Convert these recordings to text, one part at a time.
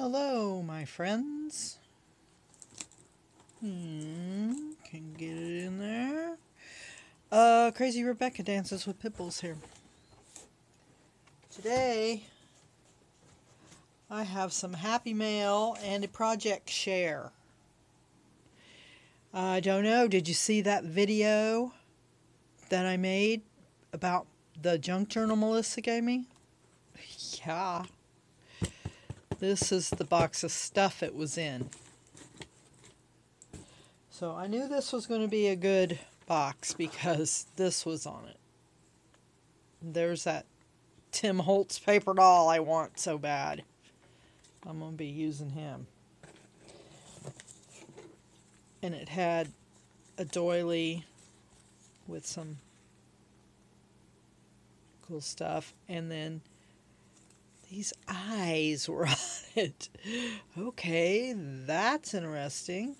Hello, my friends. Hmm, can get it in there. Uh, Crazy Rebecca dances with Pitbulls here. Today, I have some Happy Mail and a Project Share. I don't know, did you see that video that I made about the junk journal Melissa gave me? Yeah. This is the box of stuff it was in. So I knew this was going to be a good box because this was on it. There's that Tim Holtz paper doll I want so bad. I'm going to be using him. And it had a doily with some cool stuff. And then these eyes were on it. Okay, that's interesting.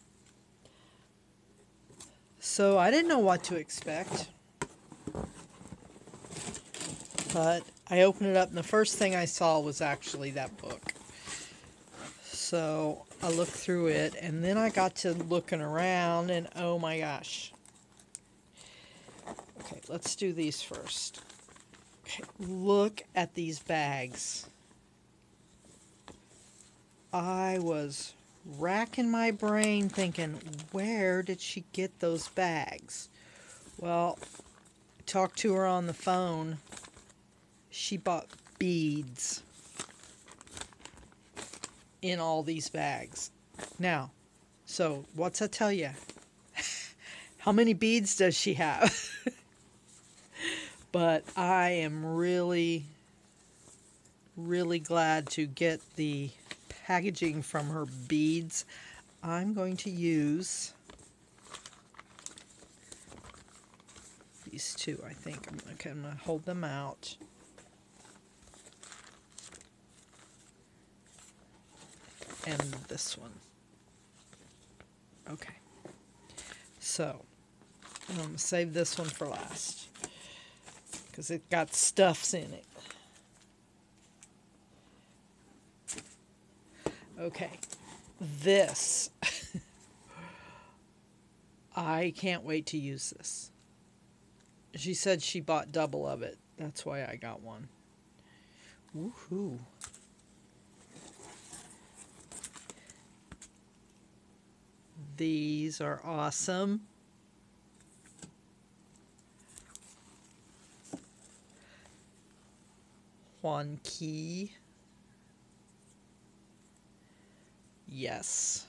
So I didn't know what to expect. But I opened it up and the first thing I saw was actually that book. So I looked through it and then I got to looking around and oh my gosh. Okay, let's do these first. Okay, look at these bags. I was racking my brain thinking, where did she get those bags? Well, I talked to her on the phone. She bought beads in all these bags. Now, so what's that tell you? How many beads does she have? but I am really, really glad to get the packaging from her beads. I'm going to use these two, I think. I'm, going to hold them out. And this one. Okay. So, I'm going to save this one for last. Because it got stuffs in it. Okay, this. I can't wait to use this. She said she bought double of it. That's why I got one. Woohoo. These are awesome. Juan Key. Yes.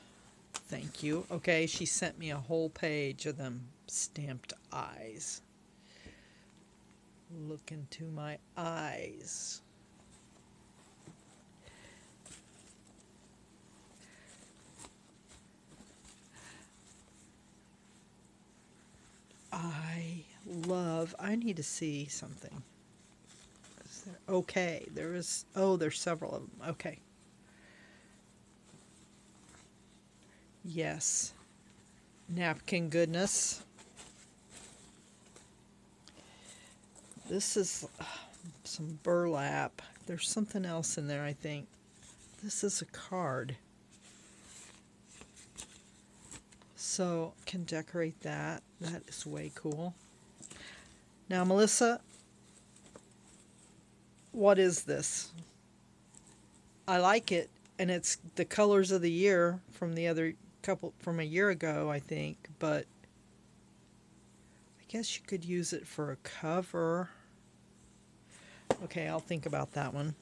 Thank you. Okay, she sent me a whole page of them stamped eyes. Look into my eyes. I love, I need to see something. There, okay, there is, oh, there's several of them. Okay. Yes. Napkin goodness. This is uh, some burlap. There's something else in there, I think. This is a card. So, can decorate that. That is way cool. Now, Melissa, what is this? I like it, and it's the colors of the year from the other couple from a year ago, I think, but I guess you could use it for a cover. Okay, I'll think about that one.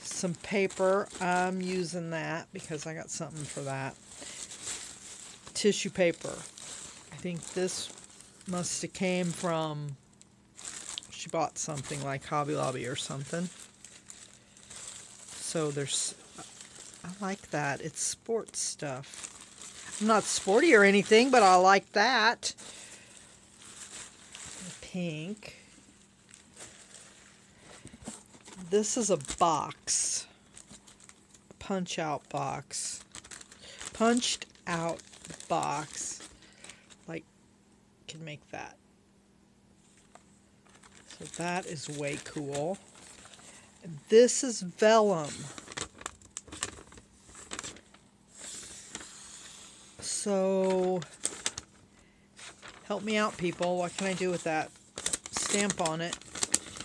Some paper, I'm using that because I got something for that. Tissue paper. I think this must have came from, she bought something like Hobby Lobby or something. So there's I like that. It's sports stuff. I'm not sporty or anything, but I like that. Pink. This is a box. Punch out box. Punched out box. Like, can make that. So that is way cool. This is vellum. So, help me out, people. What can I do with that? Stamp on it.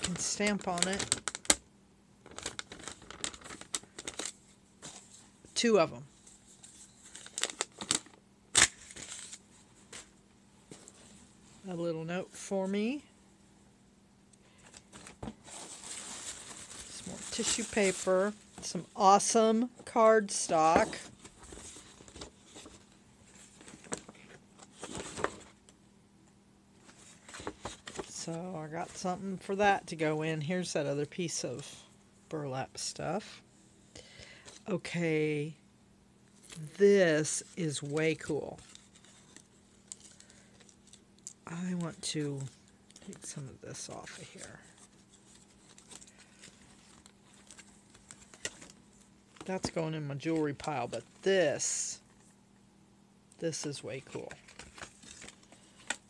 Can stamp on it. Two of them. A little note for me. Some more tissue paper. Some awesome cardstock. So I got something for that to go in. Here's that other piece of burlap stuff. Okay, this is way cool. I want to take some of this off of here. That's going in my jewelry pile, but this, this is way cool.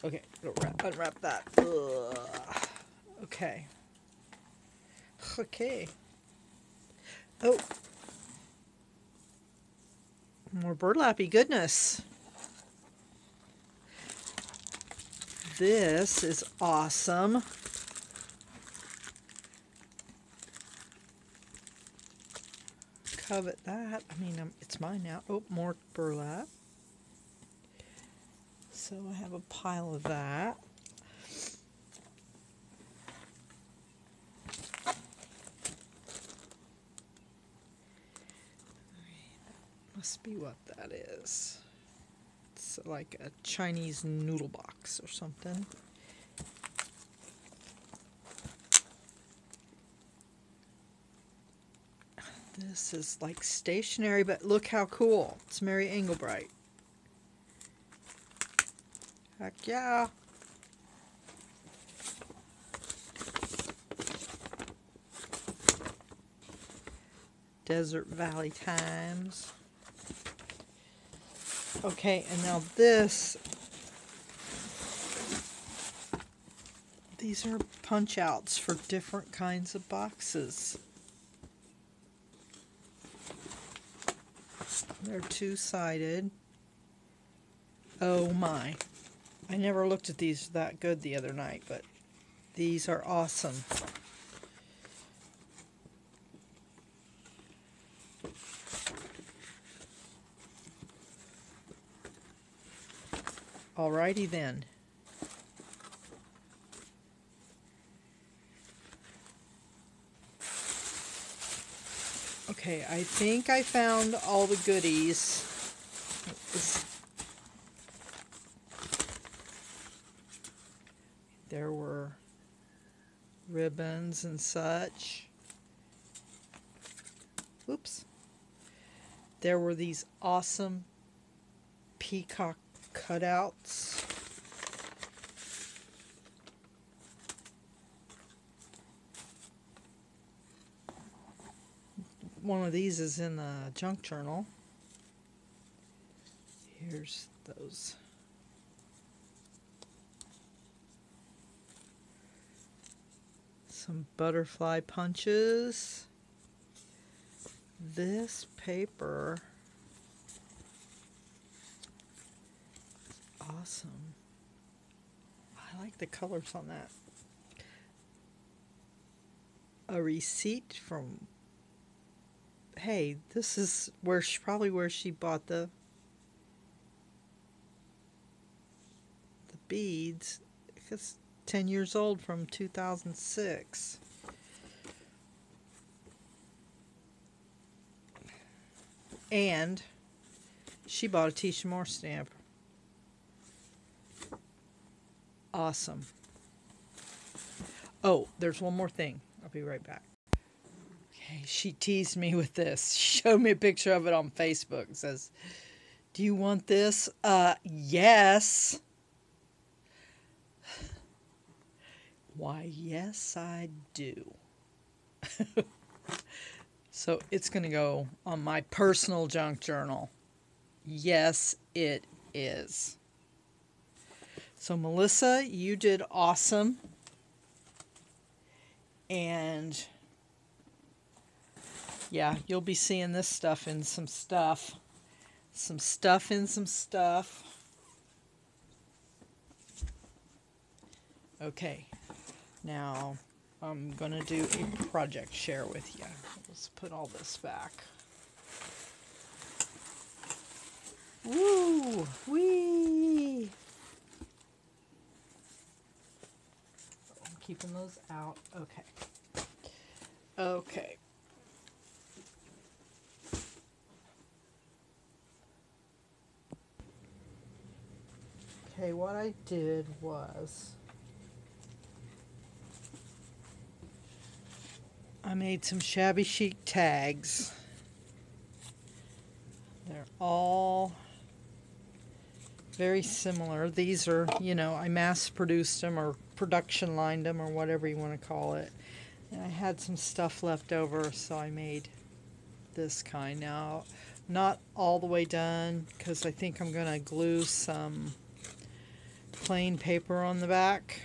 Okay, wrap, unwrap that. Ugh. Okay. Okay. Oh. More burlappy goodness. This is awesome. Covet that. I mean, um, it's mine now. Oh, more burlap. So I have a pile of that. Must be what that is. It's like a Chinese noodle box or something. This is like stationary, but look how cool. It's Mary Engelbreit. Heck yeah. Desert Valley Times. Okay, and now this. These are punch outs for different kinds of boxes. They're two sided. Oh my. I never looked at these that good the other night, but these are awesome. Alrighty then. Okay, I think I found all the goodies. There were ribbons and such. Oops. There were these awesome peacock cutouts. One of these is in the junk journal. Here's those. some butterfly punches. This paper is awesome. I like the colors on that. A receipt from hey, this is where she probably where she bought the the beads because 10 years old from 2006. And she bought a Teesha Moore stamp. Awesome. Oh, there's one more thing. I'll be right back. Okay, she teased me with this. She showed me a picture of it on Facebook. It says, Do you want this? Uh, yes. Why, yes, I do. so it's going to go on my personal junk journal. Yes, it is. So, Melissa, you did awesome. And yeah, you'll be seeing this stuff in some stuff. some stuff in some stuff. Okay, now I'm gonna do a project share with you. Let's put all this back. Woo! Wee! Oh, I'm keeping those out. Okay. Okay. Okay, what I did was I made some shabby chic tags. They're all very similar. These are, you know, I mass produced them or production lined them or whatever you want to call it. And I had some stuff left over, so I made this kind. Now, not all the way done because I think I'm going to glue some plain paper on the back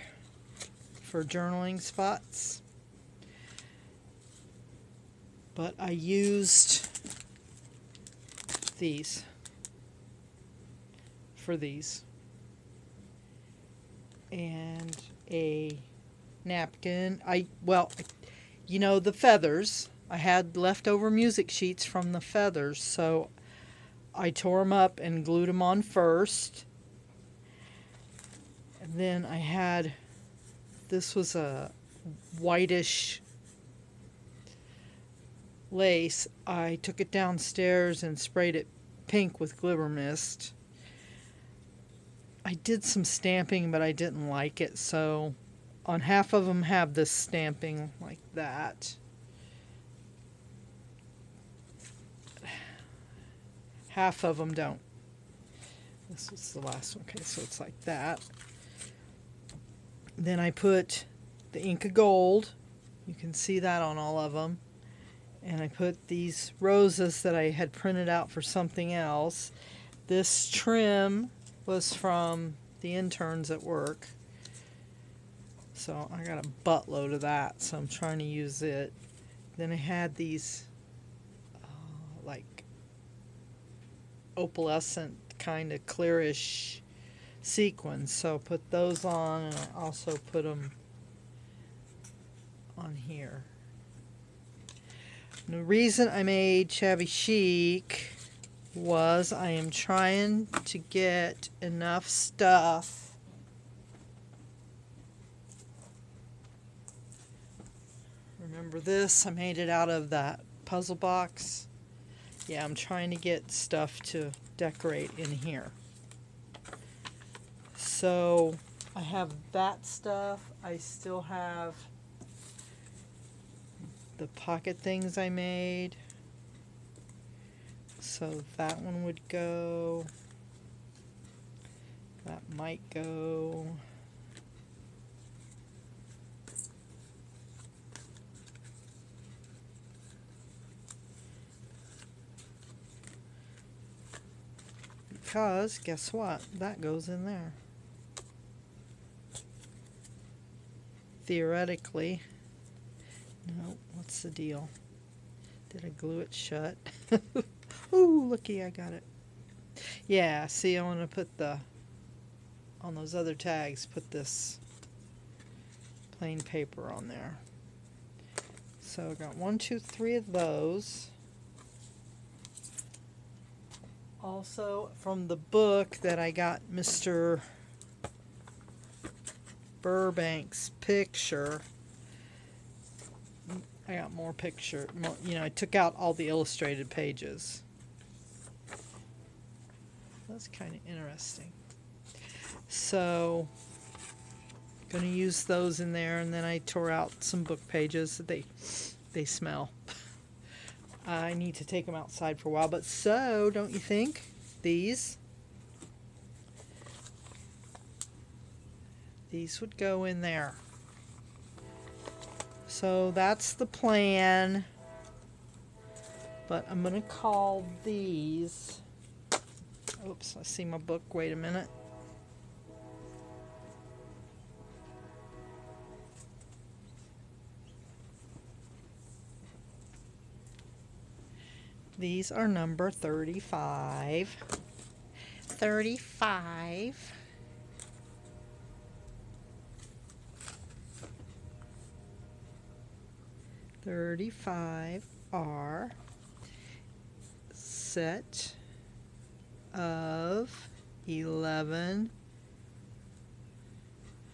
for journaling spots. But I used these for these and a napkin. I well, you know the feathers. I had leftover music sheets from the feathers, so I tore them up and glued them on first. And then I had this was a whitish lace. I took it downstairs and sprayed it pink with glitter mist. I did some stamping, but I didn't like it, so on half of them have this stamping like that. Half of them don't. This was the last one. Okay, so it's like that. Then I put the Inka Gold. You can see that on all of them. And I put these roses that I had printed out for something else. This trim was from the interns at work. So I got a buttload of that, so I'm trying to use it. Then I had these uh, like opalescent kind of clearish sequins. So put those on and I also put them on here. The reason I made Shabby Chic was I am trying to get enough stuff. Remember this? I made it out of that puzzle box. Yeah I'm trying to get stuff to decorate in here. So I have that stuff. I still have the pocket things I made so that one would go. That might go. Because, guess what? That goes in there. Theoretically. No, what's the deal? Did I glue it shut? Ooh, looky, I got it. Yeah, see, I want to put the, on those other tags, put this plain paper on there. So I got one, two, three of those. Also, from the book that I got Mr. Burbank's picture, I got more picture, more, you know, I took out all the illustrated pages. That's kind of interesting. So, gonna use those in there, and then I tore out some book pages they they smell. I need to take them outside for a while, but so don't you think? These these would go in there. So that's the plan. But I'm gonna call these Oops, I see my book. Wait a minute. These are number 35. 35. Thirty-five are set of eleven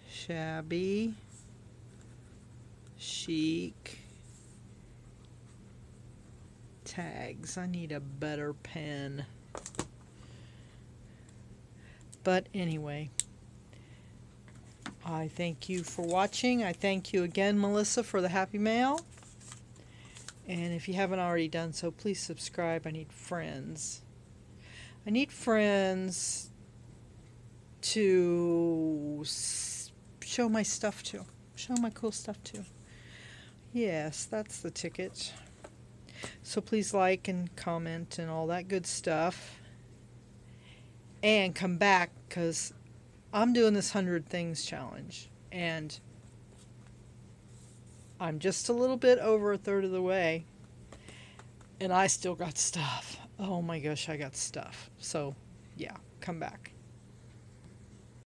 shabby chic tags. I need a better pen. But anyway, I thank you for watching. I thank you again, Melissa, for the happy mail. And if you haven't already done so, please subscribe. I need friends. I need friends to show my stuff to. Show my cool stuff to. Yes, that's the ticket. So please like and comment and all that good stuff. And come back because I'm doing this 100 Things challenge. And I'm just a little bit over a third of the way. And I still got stuff. Oh my gosh, I got stuff. So, yeah, come back.